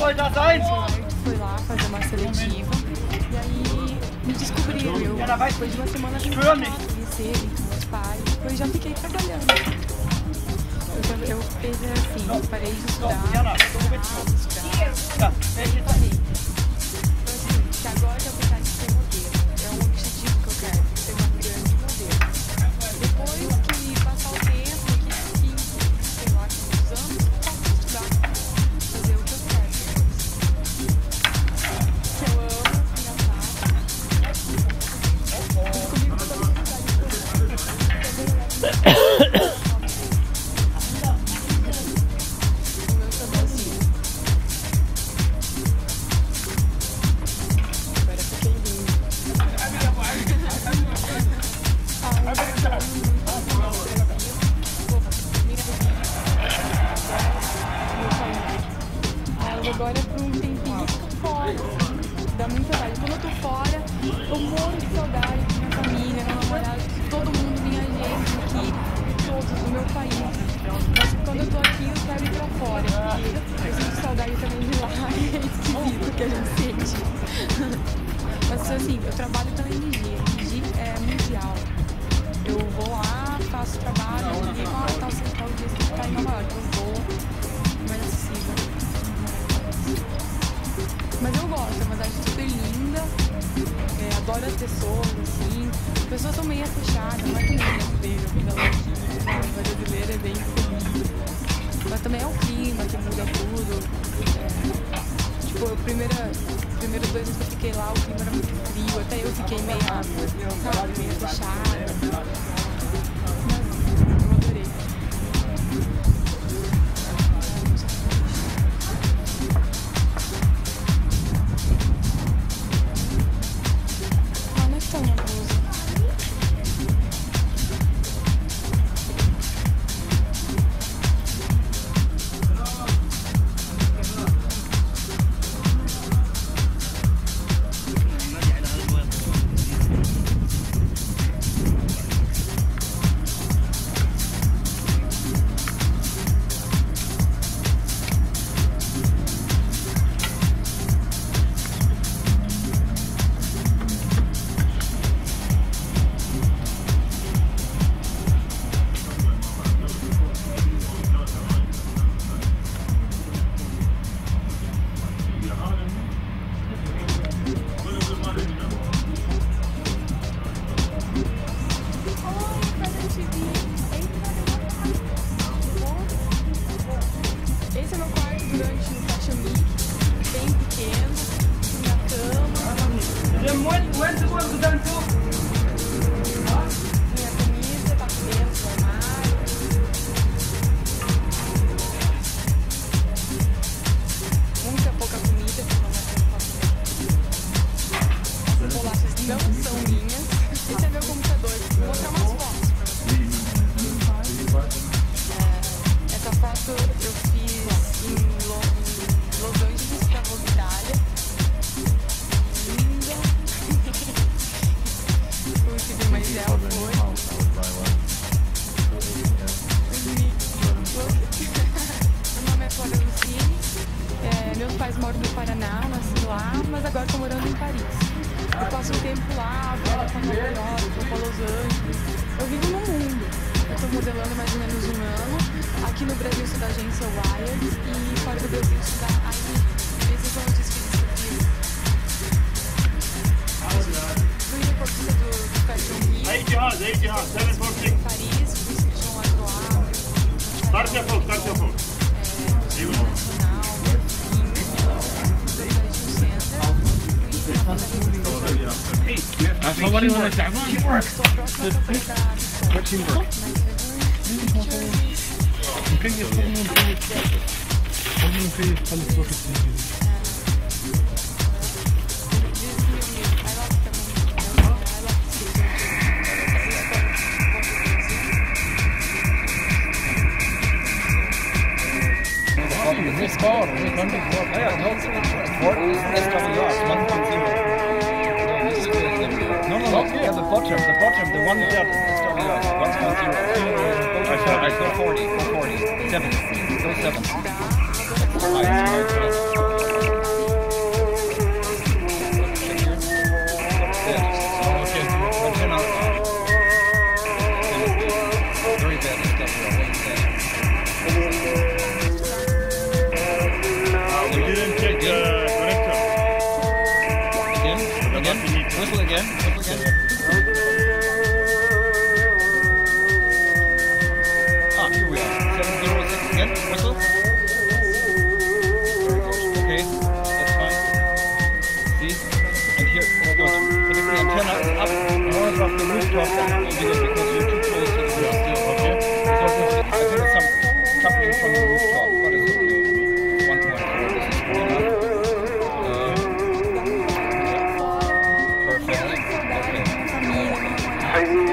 Organizações? Foi lá fazer uma seletiva e aí me descobri Eu, depois de uma semana de conhecer meus pais, depois já fiquei trabalhando. Eu, eu fiz assim, parei de estudar, estudar, estudar. Então, assim, agora sei lá, o clima era muito frio, até eu fiquei meio, sabe, meio fechada. Southern Starte a pouco, starte a pouco. That's nobody want to dive on. Teamwork. What teamwork? Okay, you're going to be. I'm going to be. I'm going to be. It's 07. Hey.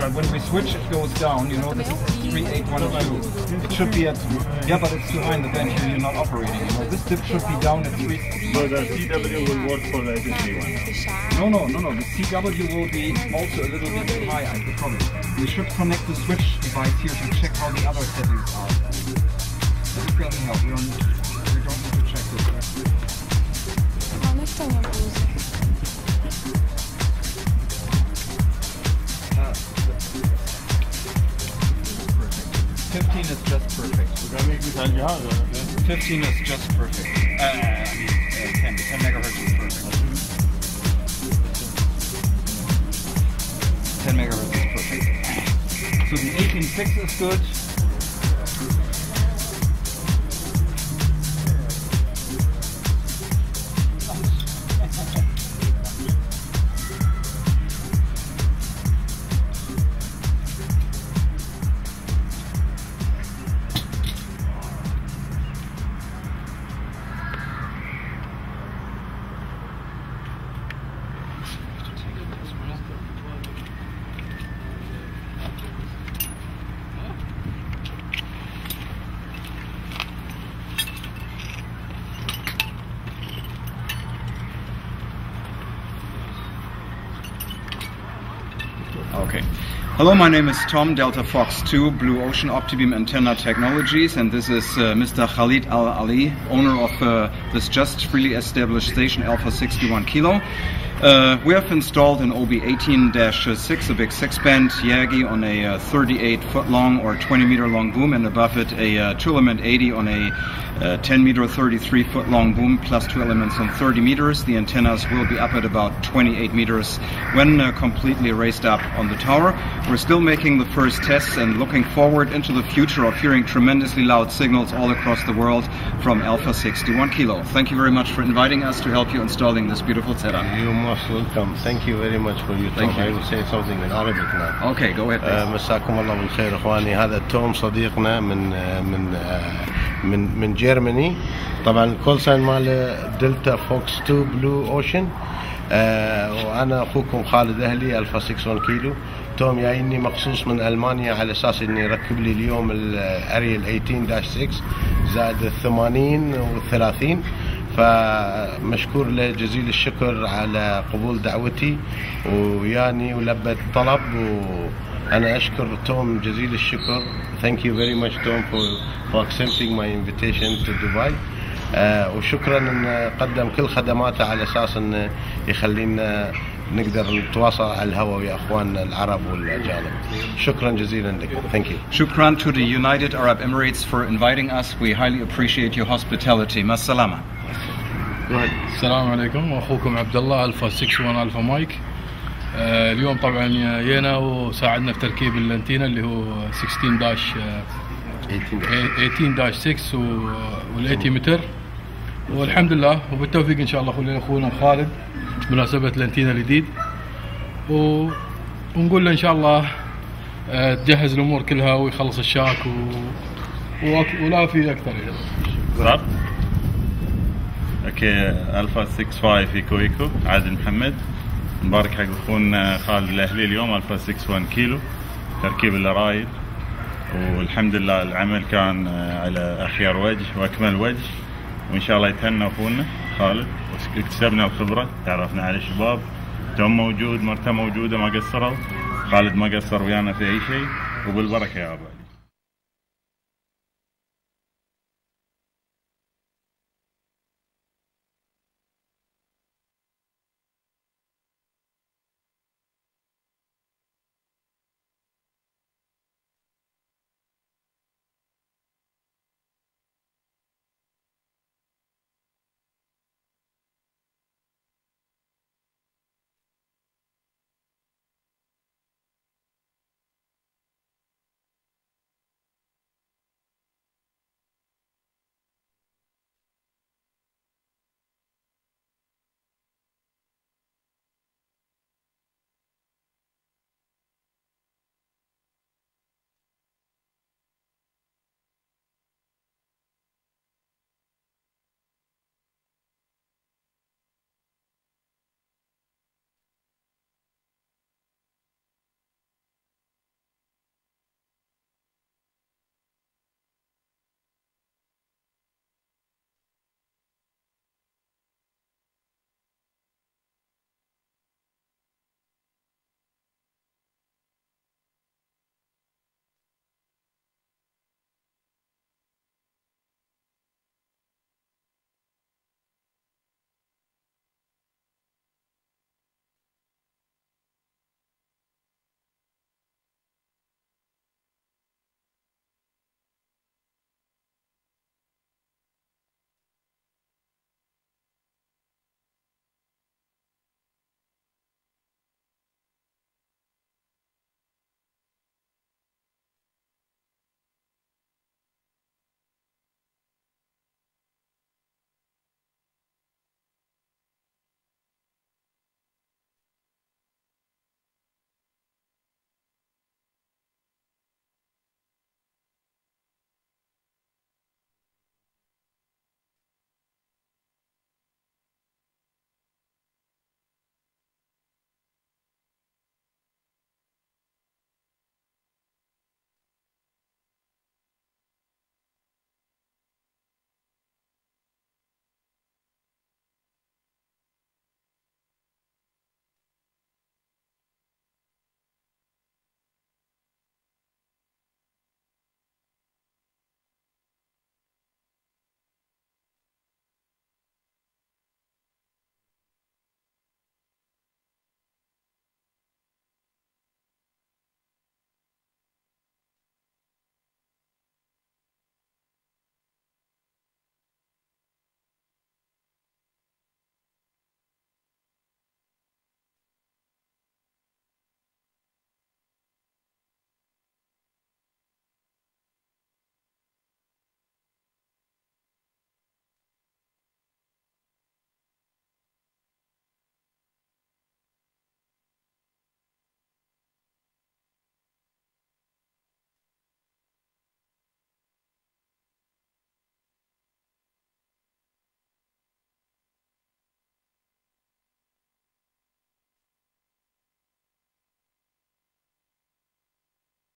You when we switch, it goes down. You know, this is 3812. It should be at, yeah, but it's behind the bench and you're not operating. You know, this dip should be down at 3. So the CW will work for the SSB1. No, no, no, no. The CW will be also a little bit too high, I promise. We should connect the switch device here to check how the other settings are. This doesn't help. We don't, we 15 is just perfect. Uh, I mean, uh, 10, 10 megahertz is perfect. 10 megahertz is perfect. So the 18.6 is good. Hello, my name is Tom, Delta Fox 2, Blue Ocean Optibeam Antenna Technologies, and this is uh, Mr. Khalid Al Ali, owner of uh, this just freely established station, Alpha 61 Kilo. Uh, we have installed an OB18-6, a big six-band Yagi on a uh, 38-foot long or 20 meter long boom, and above it a uh, two element 80 on a uh, 10 meter 33 foot long boom plus two elements on 30 meters. The antennas will be up at about 28 meters when uh, completely raised up on the tower. We're still making the first tests and looking forward into the future of hearing tremendously loud signals all across the world from Alpha 61 Kilo. Thank you very much for inviting us to help you installing this beautiful setup. Most welcome. Thank you very much for your time. you. I will say something in Arabic now. Okay, go ahead. آه، please. مساكم الله بالخير إخواني هذا توم صديقنا من آه، من آه، من من جيرماني طبعا الكول ساين ماله دلتا فوكس 2 بلو أوشن وأنا أخوكم خالد أهلي ألفا 61 كيلو توم جايني مخصوص من ألمانيا على أساس إني يركب لي اليوم الاريل 18-6 زائد ال 80 وال 30 فمشكور له جزيل الشكر على قبول دعوتي وياني ولبى الطلب وأنا أشكر توم جزيل الشكر. Thank you very much Tom for, for accepting invitation to Dubai. آه وشكرا إن قدم كل خدماته على أساس انه يخلينا نقدر نتواصل على الهواء ويا أخواننا العرب والاجانب شكرا جزيلا لك. Thank you. Shukran to the United Arab Emirates for inviting us. We highly appreciate your hospitality. Masalama. السلام عليكم. واخوكم عبد الله ألفا 61 ألفا مايك. آه، اليوم طبعا جينا وساعدنا في تركيب الأنتينا اللي هو 16 داش آه، 18 داش 6 وال 80 متر والحمد لله وبالتوفيق إن شاء الله اخونا أخونا خالد بمناسبة الأنتينا الجديد و... ونقول له إن شاء الله آه، تجهز الأمور كلها ويخلص الشاك و... وأك- ولا في أكثر. صار؟ أوكي ألفا 65 في كويكو عادل محمد مبارك حق أخونا خالد الأهلي اليوم ألفا 61 كيلو تركيب الرايد والحمد لله العمل كان آه، على اخير وجه وأكمل وجه وإن شاء الله يتهنى أخونا خالد واكتسبنا الخبرة تعرفنا على الشباب. توم موجود مرته موجوده ما قصروا. خالد ما قصر ويانا في أي شيء. وبالبركة يا رب